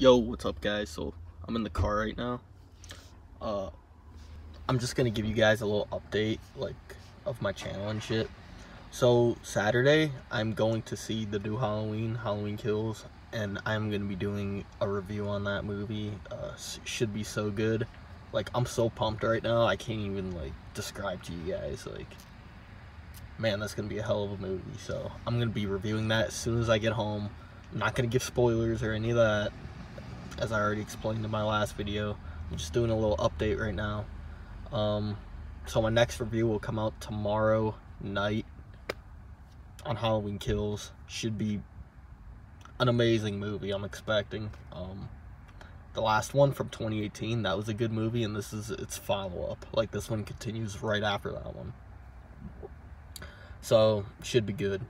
Yo, what's up guys? So I'm in the car right now. Uh I'm just gonna give you guys a little update like of my channel and shit. So Saturday I'm going to see the new Halloween, Halloween Kills, and I'm gonna be doing a review on that movie. Uh should be so good. Like I'm so pumped right now I can't even like describe to you guys like man that's gonna be a hell of a movie. So I'm gonna be reviewing that as soon as I get home. I'm not gonna give spoilers or any of that as I already explained in my last video. I'm just doing a little update right now. Um, so my next review will come out tomorrow night on Halloween Kills. Should be an amazing movie, I'm expecting. Um, the last one from 2018, that was a good movie, and this is its follow-up. Like, this one continues right after that one. So, should be good.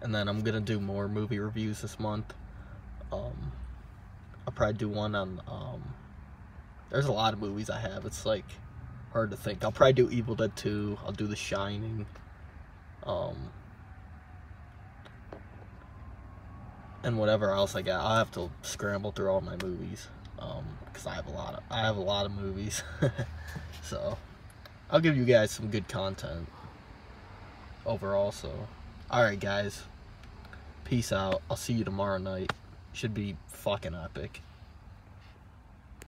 And then I'm gonna do more movie reviews this month. Um, probably do one on, um, there's a lot of movies I have. It's like hard to think. I'll probably do Evil Dead 2. I'll do The Shining. Um, and whatever else I got. I'll have to scramble through all my movies. Um, cause I have a lot of, I have a lot of movies. so I'll give you guys some good content overall. So, alright guys, peace out. I'll see you tomorrow night. Should be fucking epic.